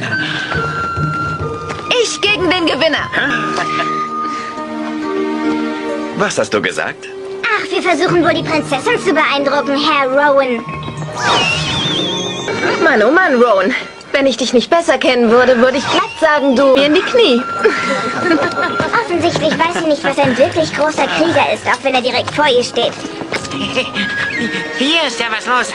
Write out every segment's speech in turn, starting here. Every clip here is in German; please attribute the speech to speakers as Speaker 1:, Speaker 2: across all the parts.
Speaker 1: denn?
Speaker 2: Ich gegen den Gewinner.
Speaker 3: Was hast du gesagt?
Speaker 4: Ach, wir versuchen wohl die Prinzessin zu beeindrucken, Herr Rowan.
Speaker 2: Mann, oh Mann, Rowan. Wenn ich dich nicht besser kennen würde, würde ich glatt sagen, du mir in die Knie.
Speaker 4: Offensichtlich weiß sie nicht, was ein wirklich großer Krieger ist, auch wenn er direkt vor ihr steht.
Speaker 1: Hier ist ja was los.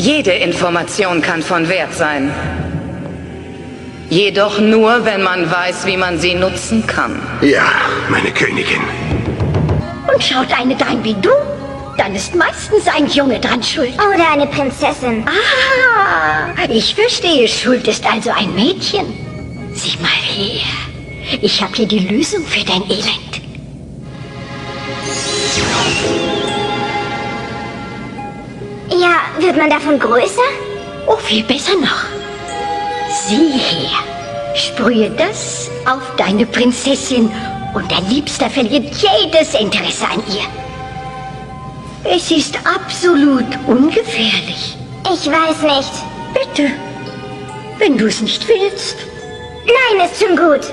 Speaker 5: Jede Information kann von Wert sein. Jedoch nur, wenn man weiß, wie man sie nutzen kann.
Speaker 6: Ja, meine Königin.
Speaker 7: Und schaut eine drein wie du, dann ist meistens ein Junge dran schuld.
Speaker 4: Oder eine Prinzessin.
Speaker 7: Ah, ich verstehe. Schuld ist also ein Mädchen. Sieh mal her. Ich habe hier die Lösung für dein Elend.
Speaker 4: Ja, wird man davon größer?
Speaker 7: Oh, viel besser noch. Sieh her. Sprühe das auf deine Prinzessin und dein Liebster verliert jedes Interesse an ihr. Es ist absolut ungefährlich.
Speaker 4: Ich weiß nicht.
Speaker 7: Bitte, wenn du es nicht willst.
Speaker 4: Nein, ist schon gut.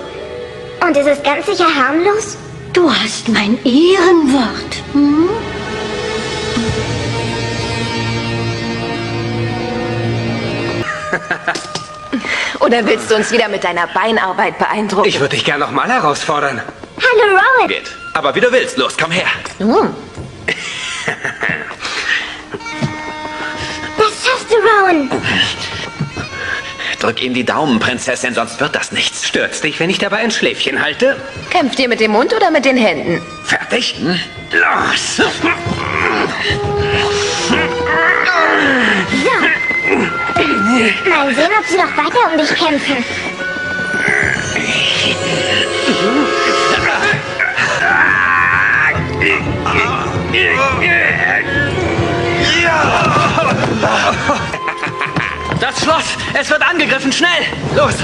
Speaker 4: Und es ist ganz sicher harmlos?
Speaker 7: Du hast mein Ehrenwort. Hm?
Speaker 2: Oder willst du uns wieder mit deiner Beinarbeit beeindrucken?
Speaker 1: Ich würde dich gern noch mal herausfordern.
Speaker 4: Hallo, Rowan.
Speaker 3: Geht. Aber wie du willst. Los, komm her.
Speaker 2: Hm.
Speaker 4: Das schaffst du, Rowan.
Speaker 3: Drück ihm die Daumen, Prinzessin, sonst wird das nichts.
Speaker 1: Stört's dich, wenn ich dabei ein Schläfchen halte?
Speaker 2: Kämpft ihr mit dem Mund oder mit den Händen?
Speaker 1: Fertig? Los!
Speaker 4: Mal sehen, ob sie noch weiter um dich kämpfen.
Speaker 1: Das Schloss! Es wird angegriffen! Schnell! Los!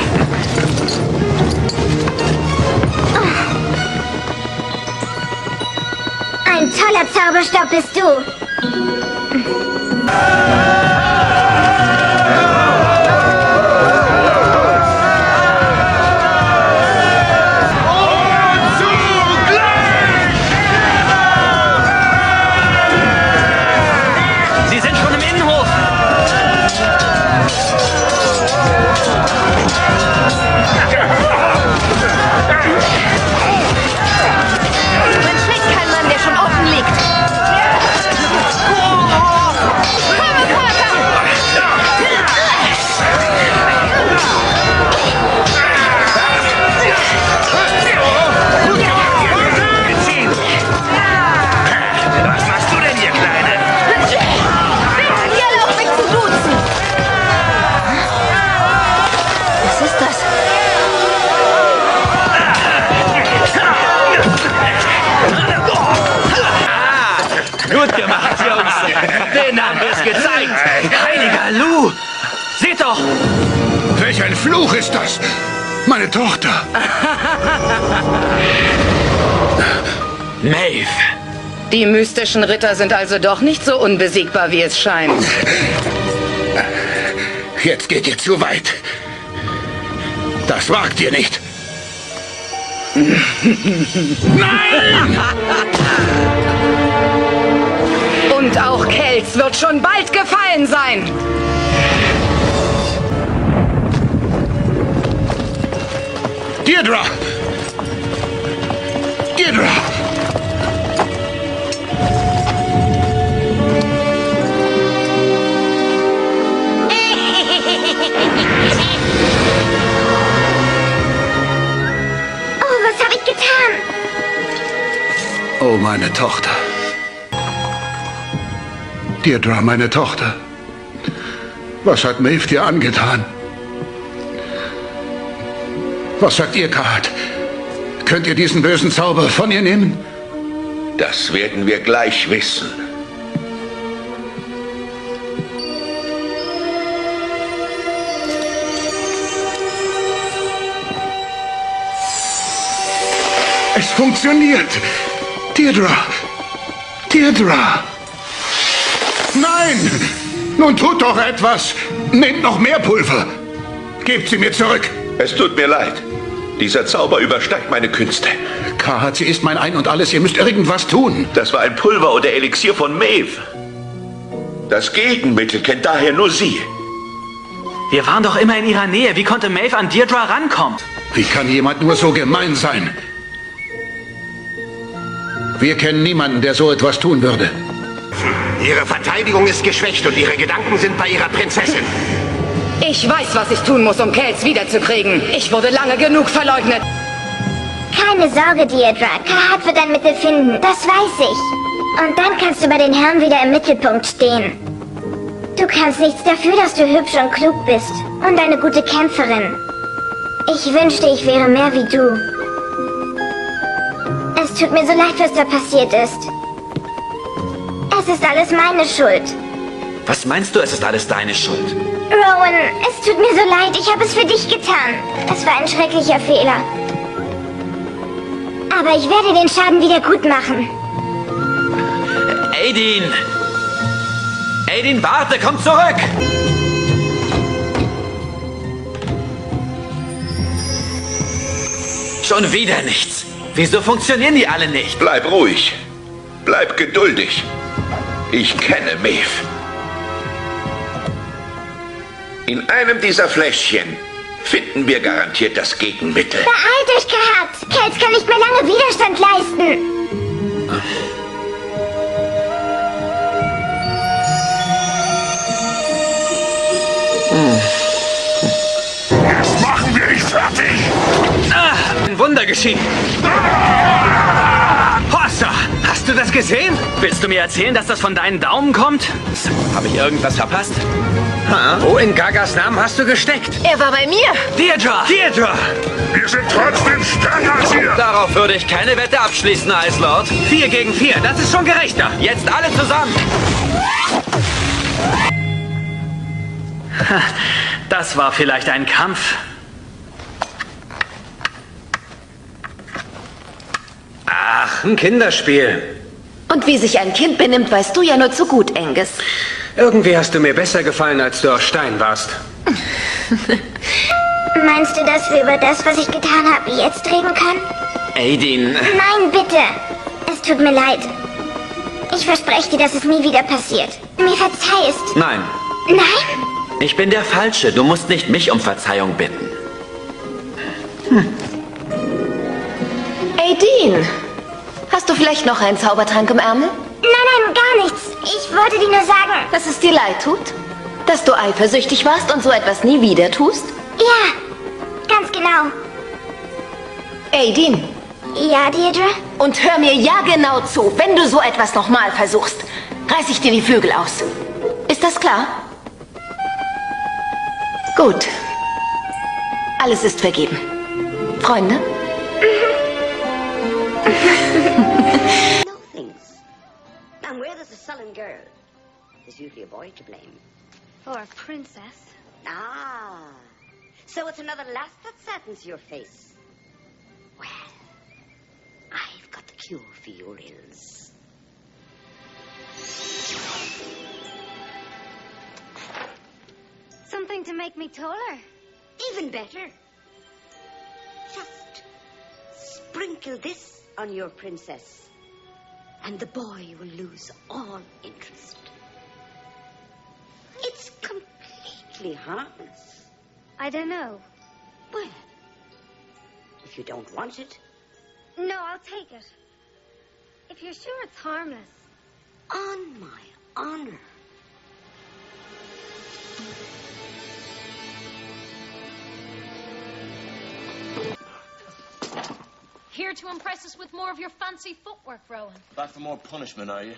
Speaker 4: Ein toller Zauberstab bist du.
Speaker 3: Maeve.
Speaker 5: Die mystischen Ritter sind also doch nicht so unbesiegbar, wie es scheint.
Speaker 6: Jetzt geht ihr zu weit. Das wagt ihr nicht.
Speaker 5: Und auch Kelz wird schon bald gefallen sein.
Speaker 6: Deirdre! Deirdre!
Speaker 4: Oh,
Speaker 6: meine Tochter. Deirdre, meine Tochter. Was hat Maeve dir angetan? Was sagt ihr, Kahat? Könnt ihr diesen bösen Zauber von ihr nehmen?
Speaker 8: Das werden wir gleich wissen.
Speaker 6: Es funktioniert. Deirdre. Deirdre. Nein! Nun tut doch etwas! Nehmt noch mehr Pulver! Gebt sie mir zurück!
Speaker 8: Es tut mir leid. Dieser Zauber übersteigt meine Künste.
Speaker 6: Kahat, sie ist mein Ein und Alles. Ihr müsst irgendwas tun.
Speaker 8: Das war ein Pulver oder Elixier von Maeve. Das Gegenmittel kennt daher nur sie.
Speaker 1: Wir waren doch immer in ihrer Nähe. Wie konnte Maeve an Deirdre rankommen?
Speaker 6: Wie kann jemand nur so gemein sein? Wir kennen niemanden, der so etwas tun würde.
Speaker 9: Ihre Verteidigung ist geschwächt und Ihre Gedanken sind bei Ihrer Prinzessin.
Speaker 5: Ich weiß, was ich tun muss, um Kels wiederzukriegen. Ich wurde lange genug verleugnet.
Speaker 4: Keine Sorge, Deirdre. Kahat wird ein Mittel finden, das weiß ich. Und dann kannst du bei den Herren wieder im Mittelpunkt stehen. Du kannst nichts dafür, dass du hübsch und klug bist. Und eine gute Kämpferin. Ich wünschte, ich wäre mehr wie du. Es tut mir so leid, was da passiert ist. Es ist alles meine Schuld.
Speaker 3: Was meinst du, es ist alles deine Schuld?
Speaker 4: Rowan, es tut mir so leid, ich habe es für dich getan. Es war ein schrecklicher Fehler. Aber ich werde den Schaden wieder gut machen.
Speaker 3: Aidin! Aidin, warte, komm zurück! Schon wieder nichts. Wieso funktionieren die alle nicht?
Speaker 8: Bleib ruhig. Bleib geduldig. Ich kenne Maeve. In einem dieser Fläschchen finden wir garantiert das Gegenmittel.
Speaker 4: Beeilt euch, Kahat! Kels kann nicht mehr lange Widerstand leisten.
Speaker 1: Wunder geschehen. Hossa, hast du das gesehen? Willst du mir erzählen, dass das von deinen Daumen kommt?
Speaker 3: Habe ich irgendwas verpasst?
Speaker 1: Wo in Gagas Namen hast du gesteckt?
Speaker 2: Er war bei mir.
Speaker 1: Deirdre! Deirdre!
Speaker 9: Wir sind trotzdem stärker als ihr!
Speaker 3: Darauf würde ich keine Wette abschließen, Eislord.
Speaker 1: Vier gegen vier, das ist schon gerechter.
Speaker 3: Jetzt alle zusammen!
Speaker 1: Das war vielleicht ein Kampf. Ach, ein Kinderspiel.
Speaker 2: Und wie sich ein Kind benimmt, weißt du ja nur zu gut, Angus.
Speaker 10: Irgendwie hast du mir besser gefallen, als du aus Stein warst.
Speaker 4: Meinst du, dass wir über das, was ich getan habe, jetzt reden können?
Speaker 3: Aidin,
Speaker 4: Nein, bitte. Es tut mir leid. Ich verspreche dir, dass es nie wieder passiert. Mir verzeihst.
Speaker 3: nein.
Speaker 4: Nein?
Speaker 3: Ich bin der Falsche. Du musst nicht mich um Verzeihung bitten.
Speaker 2: Aideen, hast du vielleicht noch einen Zaubertrank im Ärmel?
Speaker 4: Nein, nein, gar nichts. Ich wollte dir nur sagen.
Speaker 2: Dass es dir leid tut? Dass du eifersüchtig warst und so etwas nie wieder tust?
Speaker 4: Ja, ganz genau.
Speaker 2: Aideen,
Speaker 4: Ja, Deirdre?
Speaker 2: und hör mir ja genau zu. Wenn du so etwas nochmal versuchst, reiß ich dir die Flügel aus. Ist das klar? Gut. Alles ist vergeben. Freunde?
Speaker 7: know things. And where there's a sullen girl, there's usually a boy to blame.
Speaker 4: Or a princess.
Speaker 7: Ah, so it's another lass that saddens your face. Well, I've got the cure for your ills.
Speaker 4: Something to make me taller.
Speaker 7: Even better. Just sprinkle this on your princess, and the boy will lose all interest. It's completely harmless.
Speaker 4: I don't know.
Speaker 7: Well, if you don't want it,
Speaker 4: No, I'll take it. If you're sure it's harmless.
Speaker 7: on my honor.
Speaker 11: Here to impress us with more of your fancy footwork, Rowan.
Speaker 12: Back for more punishment, are you?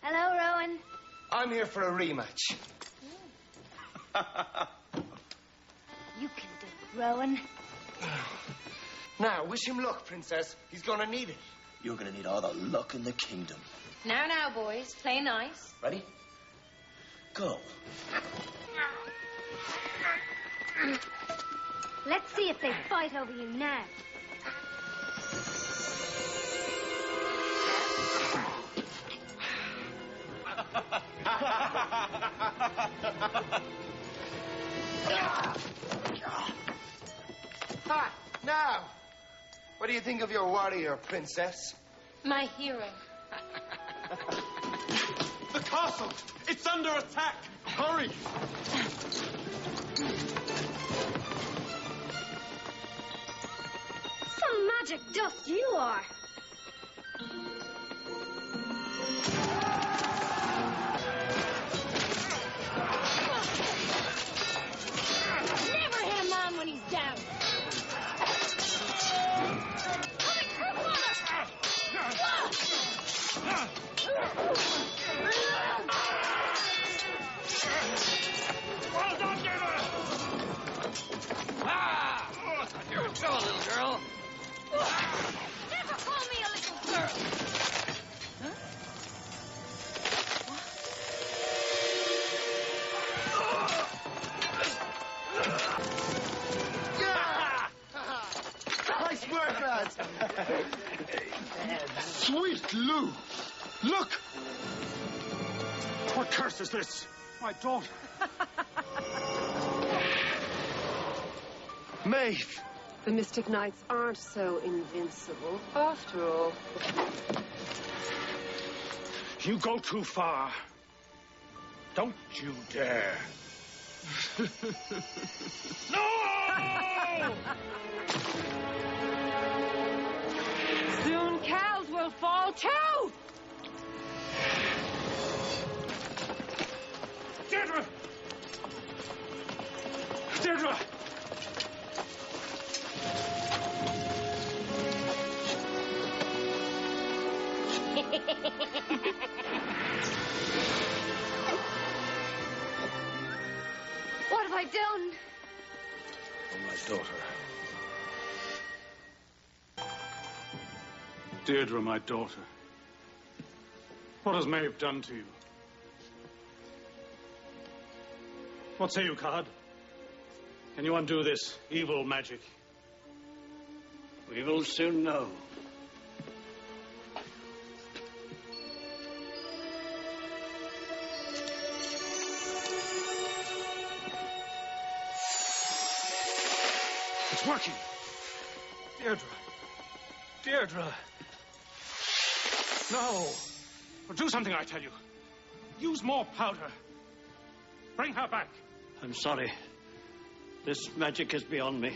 Speaker 4: Hello, Rowan.
Speaker 12: I'm here for a rematch.
Speaker 4: You can do it, Rowan.
Speaker 12: now, wish him luck, Princess. He's gonna need it. You're gonna need all the luck in the kingdom.
Speaker 11: Now, now, boys, play nice.
Speaker 12: Ready? Go.
Speaker 4: Let's see if they fight over you now.
Speaker 12: Ah, now, what do you think of your warrior, princess?
Speaker 13: My hero.
Speaker 14: The castle! It's under attack! Hurry!
Speaker 13: Some magic dust you are.
Speaker 11: Sweet Lou! Look! What curse is this? My daughter. Maeve!
Speaker 15: The Mystic Knights aren't so invincible, after all.
Speaker 11: You go too far. Don't you dare.
Speaker 15: Soon fall too!
Speaker 11: Deirdre, my daughter. What has Maeve done to you? What say you, Card? Can you undo this evil magic?
Speaker 16: We will soon know.
Speaker 11: It's working. Deirdre. Deirdre. No. Well, do something, I tell you. Use more powder. Bring her back.
Speaker 16: I'm sorry. This magic is beyond me.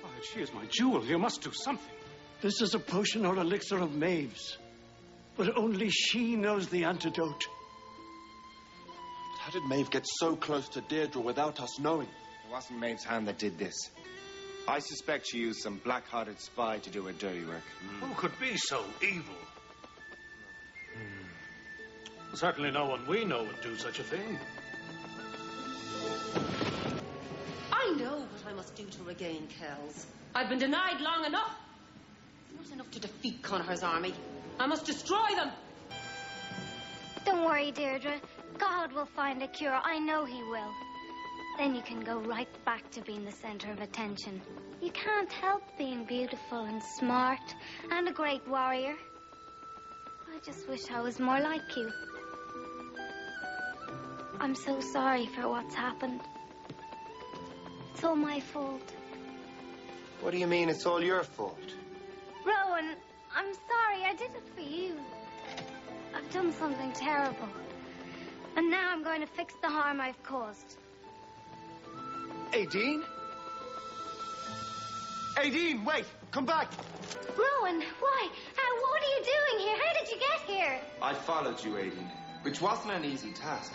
Speaker 11: Why, she is my jewel. You must do something.
Speaker 16: This is a potion or elixir of Maeve's. But only she knows the antidote.
Speaker 17: But How did Maeve get so close to Deirdre without us knowing?
Speaker 12: It wasn't Maeve's hand that did this. I suspect she used some black-hearted spy to do her dirty work.
Speaker 11: Who could be so evil? Certainly no one we know would do such a thing.
Speaker 18: I know what I must do to regain Kells. I've been denied long enough. It's not enough to defeat Connor's army. I must destroy them.
Speaker 19: Don't worry, Deirdre. God will find a cure. I know he will. Then you can go right back to being the center of attention. You can't help being beautiful and smart and a great warrior. I just wish I was more like you. I'm so sorry for what's happened. It's all my fault.
Speaker 12: What do you mean it's all your fault?
Speaker 19: Rowan, I'm sorry. I did it for you. I've done something terrible. And now I'm going to fix the harm I've caused.
Speaker 12: Aideen? Aideen, wait! Come back!
Speaker 19: Rowan, why? How, what are you doing here? How did you get here?
Speaker 12: I followed you, Aideen, which wasn't an easy task.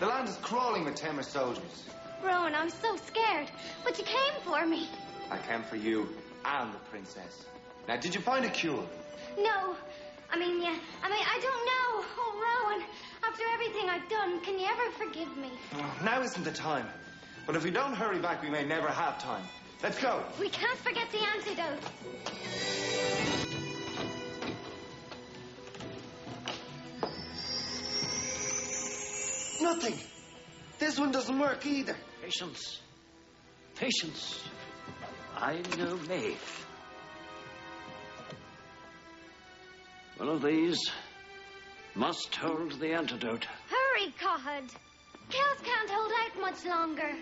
Speaker 12: The land is crawling with Tamer soldiers.
Speaker 19: Rowan, I'm so scared. But you came for me.
Speaker 12: I came for you and the princess. Now, did you find a cure?
Speaker 19: No. I mean, yeah. I mean, I don't know. Oh, Rowan, after everything I've done, can you ever forgive me?
Speaker 12: Oh, now isn't the time. But if we don't hurry back, we may never have time. Let's go.
Speaker 19: We can't forget the antidote.
Speaker 12: Nothing. This one doesn't work either.
Speaker 16: Patience. Patience. I know Maeve. One of these Must hold the antidote.
Speaker 20: Hurry, Cahad. Chaos can't hold out much longer.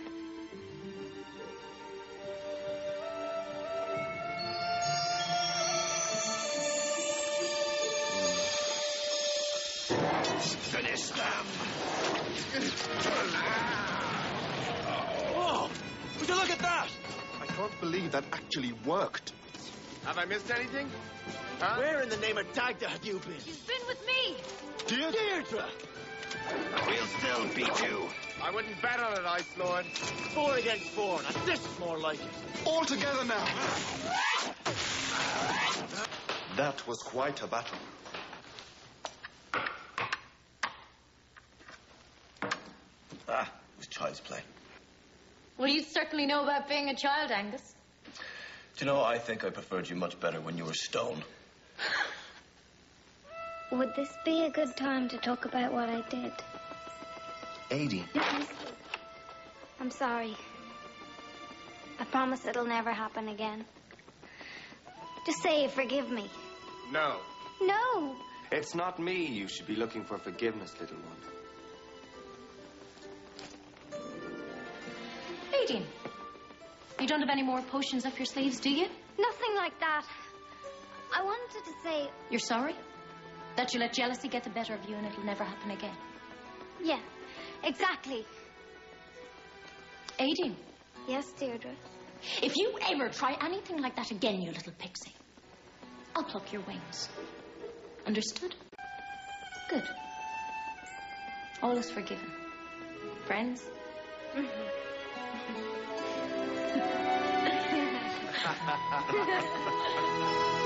Speaker 9: Finish them!
Speaker 21: Oh! Would you look at that?
Speaker 22: I can't believe that actually worked.
Speaker 12: Have I missed anything? Huh?
Speaker 21: Where in the name of Dagda have you been?
Speaker 11: He's been with me.
Speaker 21: Deirdre? Deirdre!
Speaker 9: We'll still beat you.
Speaker 12: I wouldn't bet on it, Ice Lord.
Speaker 21: Four against four. Now this is more like it.
Speaker 22: All together now! That was quite a battle.
Speaker 9: Ah, it was child's play.
Speaker 11: Well, you certainly know about being a child, Angus.
Speaker 9: Do you know, I think I preferred you much better when you were stone.
Speaker 19: Would this be a good time to talk about what I did?
Speaker 9: Aidy.
Speaker 19: I'm sorry. I promise it'll never happen again. Just say you forgive me.
Speaker 12: No.
Speaker 19: No!
Speaker 12: It's not me you should be looking for forgiveness, little one.
Speaker 11: Aideen, you don't have any more potions up your sleeves, do you?
Speaker 19: Nothing like that. I wanted to say,
Speaker 11: You're sorry? That you let jealousy get the better of you and it'll never happen again.
Speaker 19: yeah, exactly.
Speaker 11: Aideen,
Speaker 19: Yes, Deirdre.
Speaker 11: if you ever try anything like that again, you little pixie, I'll pluck your wings. Understood? Good. All is forgiven. Friends?
Speaker 19: Mm-hmm. 哈哈哈哈哈！